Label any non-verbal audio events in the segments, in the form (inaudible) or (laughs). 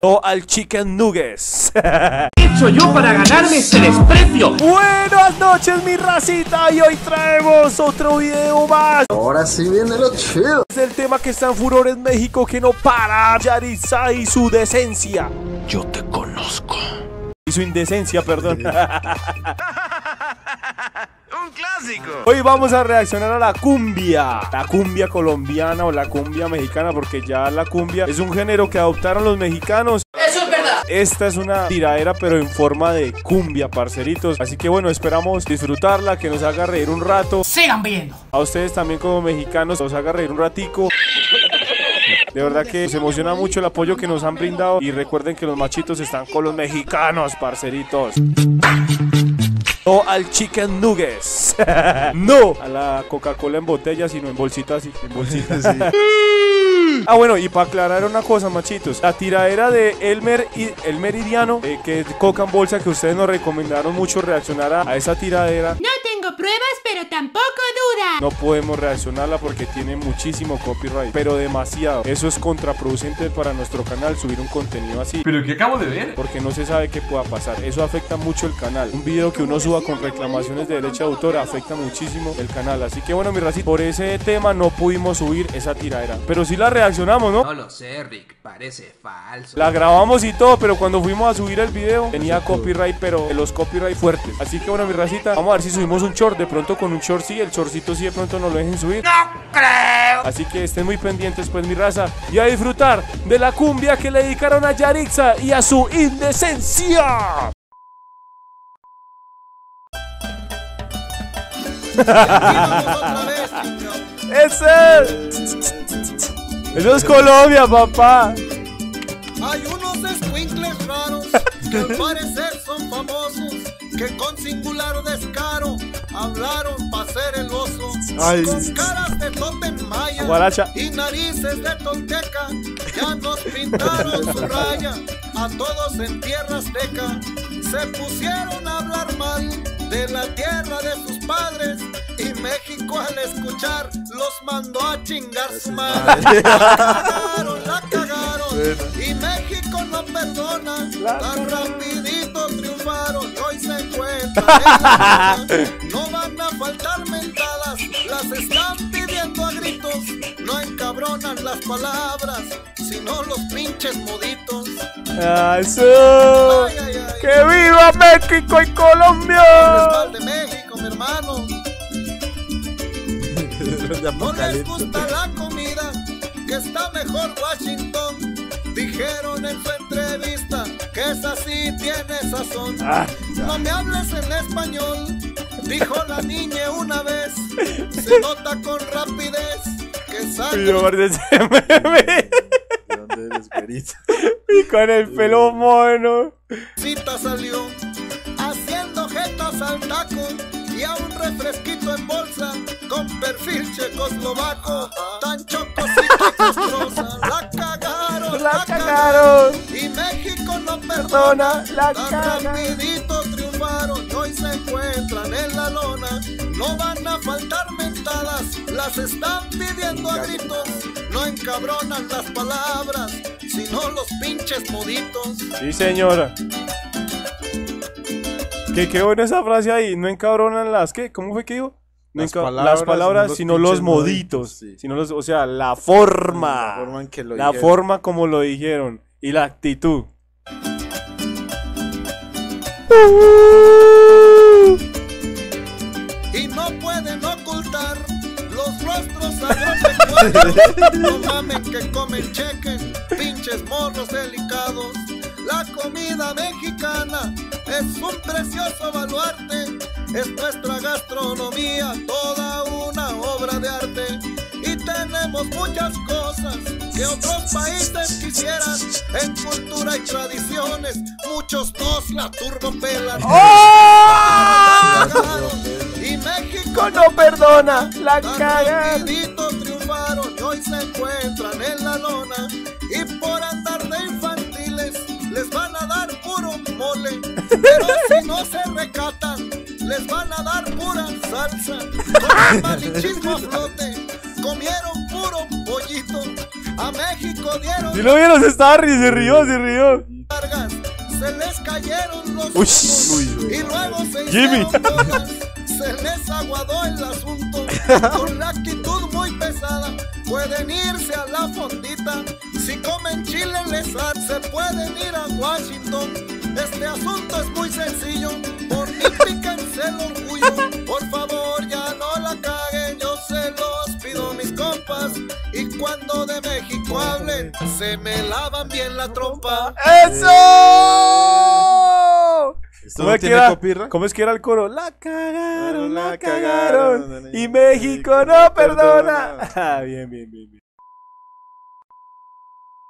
o al Chicken Nuggets. hecho yo para ganarme este desprecio? Buenas noches, mi racita, y hoy traemos otro video más. Ahora sí viene lo chido. Es el tema que está en furor en México que no para. Yaritza y su decencia. Yo te conozco. Y su indecencia, perdón. (laughs) Clásico. Hoy vamos a reaccionar a la cumbia. La cumbia colombiana o la cumbia mexicana, porque ya la cumbia es un género que adoptaron los mexicanos. Eso es verdad. Esta es una tiradera, pero en forma de cumbia, parceritos. Así que bueno, esperamos disfrutarla, que nos haga reír un rato. Sigan viendo. A ustedes también como mexicanos, nos haga reír un ratico. De verdad que nos emociona mucho el apoyo que nos han brindado. Y recuerden que los machitos están con los mexicanos, parceritos. No al Chicken Nuggets. (laughs) no a la Coca-Cola en botella, sino en bolsitas así. En bolsitas así. (laughs) Ah, bueno, y para aclarar una cosa, machitos. La tiradera de Elmer y el Meridiano, eh, que es Coca en bolsa, que ustedes nos recomendaron mucho reaccionar a, a esa tiradera. No pruebas, pero tampoco duda. No podemos reaccionarla porque tiene muchísimo copyright, pero demasiado. Eso es contraproducente para nuestro canal subir un contenido así. ¿Pero qué acabo de ver? Porque no se sabe qué pueda pasar. Eso afecta mucho el canal. Un video que uno suba con reclamaciones de derecha de autor afecta muchísimo el canal. Así que bueno, mi racita, por ese tema no pudimos subir esa tiradera. Pero sí la reaccionamos, ¿no? No lo sé, Rick, parece falso. La grabamos y todo, pero cuando fuimos a subir el video tenía copyright, pero los copyright fuertes. Así que bueno, mi racita, vamos a ver si subimos un short. De pronto con un short sí, el shortcito sí de pronto nos lo dejen subir. ¡No creo! Así que estén muy pendientes, pues, mi raza, y a disfrutar de la cumbia que le dedicaron a Yarixa y a su indecencia. (laughs) ¡Ese! Eso es Colombia, papá. Hay unos escuincles raros que al parecer son famosos, que con singular descaro hablaron para ser el oso. Ay. Con caras de totem maya Guaracha. y narices de tolteca, ya nos pintaron su raya a todos en tierra azteca. Se pusieron a hablar mal de la tierra de sus padres y México al escuchar los mandó a chingar su madre. La cagaron, la cagaron y México no perdona. Tan rapidito triunfaron (laughs) No van a faltar mentadas, las están pidiendo a gritos. No encabronan las palabras, sino los pinches moditos. Ah, ¡Eso! Ay, ay, ay. ¡Que viva México y Colombia! Respal de México, mi hermano. (laughs) No les gusta la comida, que está mejor Washington. Dijeron en su entrevista que esa sí tiene sazón. Ah, No me hables en español, dijo la niña una vez. (laughs) Se nota con rapidez que Y sangre yo guardé ese meme. ¿Dónde eres, güerito? (laughs) Y con el pelo mono. Cita salió haciendo jetas al taco y a un refresquito en bolsa con perfil checoslovaco tan chocosita y castrosa la cagaron La cagaron. Perdona la tan cagaron. rapidito triunfaron y hoy se encuentran en la lona no van a faltar mentadas las están pidiendo a gritos no encabronan las palabras sino los pinches moditos Sí, señora. Que qué buena esa frase ahí. No encabronan las. ¿Qué? ¿Cómo fue que dijo? No Las palabras, las palabras, sino sino los, los moditos. moditos, sí. Sino los, o sea, la forma. La forma en que lo La dijeron. forma como lo dijeron. Y la actitud. Y no pueden ocultar los rostros agropecuarios. No mamen que comen cheques, pinches morros delicados. La comida mexicana es un precioso baluarte, es nuestra gastronomía, toda una obra de arte. Tenemos muchas cosas que otros países quisieran en cultura y tradiciones. Muchos nos la turbopelan. Y México No perdona, la cagan. triunfaron y hoy se encuentran en la lona y por andar de infantiles les van a dar puro mole, pero si no se recatan les van a dar pura salsa. Con (laughs) el malichismo a flote comieron puro pollito. A México dieron Si lo vieron, se estaba riendo, se rió, se rió. largas, se les cayeron los Uy, uy, y luego se Jimmy. bolas, se les aguadó el asunto (laughs) con la actitud muy pesada. Pueden irse a la fondita, si comen chile les ha- se pueden ir a Washington. Este asunto es muy sencillo, por mí (laughs) píquense el orgullo. Por favor, hablen, se me lavan bien la trompa. ¡Eso! ¿Esto ¿Cómo no es, que era, copyright? ¿Cómo es que era el coro? La cagaron, la La cagaron. cagaron, Y México no perdona. (laughs) Ah, bien, bien, bien, bien.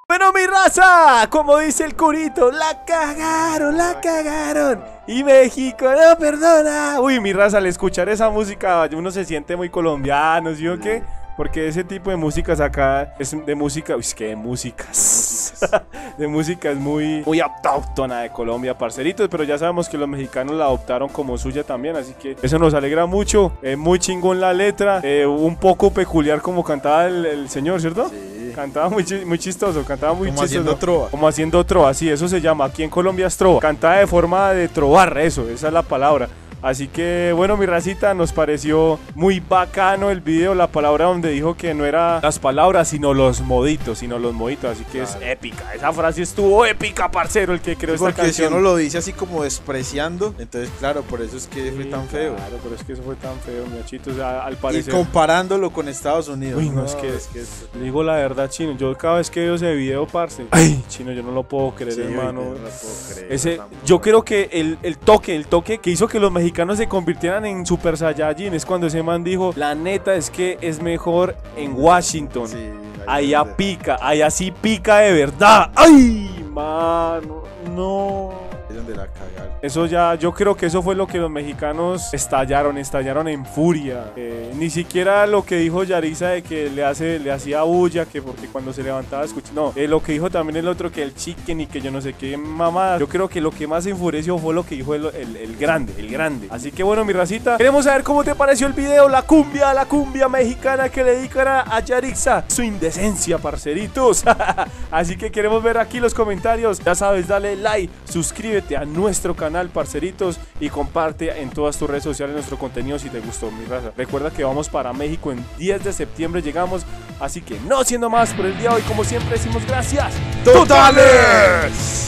Bueno, mi raza, como dice el curito, la cagaron, la cagaron. Y México no perdona. Uy, mi raza, al escuchar esa música, uno se siente muy colombiano, ¿sí o qué? Porque ese tipo de músicas acá es de música, uy, es que de músicas. (laughs) de música es muy, muy autóctona de Colombia, parceritos. Pero ya sabemos que los mexicanos la adoptaron como suya también, así que eso nos alegra mucho. Eh, muy chingón la letra, eh, un poco peculiar como cantaba el, el señor, ¿cierto? Sí. Cantaba muy, muy chistoso, cantaba muy Como chistoso. haciendo trova. Como haciendo trova, sí, eso se llama. Aquí en Colombia es trova. Cantaba de forma de trovar, eso, esa es la palabra. Así que, bueno, mi racita, nos pareció muy bacano el video, la palabra donde dijo que no era las palabras, sino los moditos, sino los moditos. Así que es épica. Esa frase estuvo épica, parcero, el que creó esta Porque si canción. uno lo dice así como despreciando, entonces claro, por eso es que fue Sí, tan feo. Claro, pero es que eso fue tan feo, mi O sea, al Y parecer. comparándolo con Estados Unidos. Uy, no, es que- Le digo la verdad, chino. Yo cada vez que veo ese video, parce. Ay, chino, yo no lo puedo creer, Sí, hermano. oye, no lo puedo creer, Ese, yo creo que el, el toque, el toque que hizo que los mexicanos se convirtieran en Super Saiyajin es cuando ese man dijo, la neta es que es mejor en Washington. Sí, allá pica, allá sí pica de verdad. ¡Ay, mano! No. Ahí donde la cagaron. Eso ya, yo creo que eso fue lo que los mexicanos estallaron, estallaron en furia. Eh, ni siquiera lo que dijo Yarisa de que le hace, le hacía bulla, que porque cuando se levantaba escucha. No, eh, lo que dijo también el otro que el chicken y que yo no sé qué mamada. Yo creo que lo que más enfureció fue lo que dijo el, el- grande, el grande. Así que bueno, mi racita, queremos saber cómo te pareció el video, la cumbia, la cumbia mexicana que le dedican a, Yarixa. Su indecencia, parceritos. (laughs) Así que queremos ver aquí los comentarios. Ya sabes, dale like, suscríbete a nuestro canal, parceritos, y comparte en todas tus redes sociales nuestro contenido si te gustó, mi raza. Recuerda que vamos para México en 10 de septiembre, llegamos. Así que no siendo más por el día de hoy, como siempre decimos gracias. ¡Totales!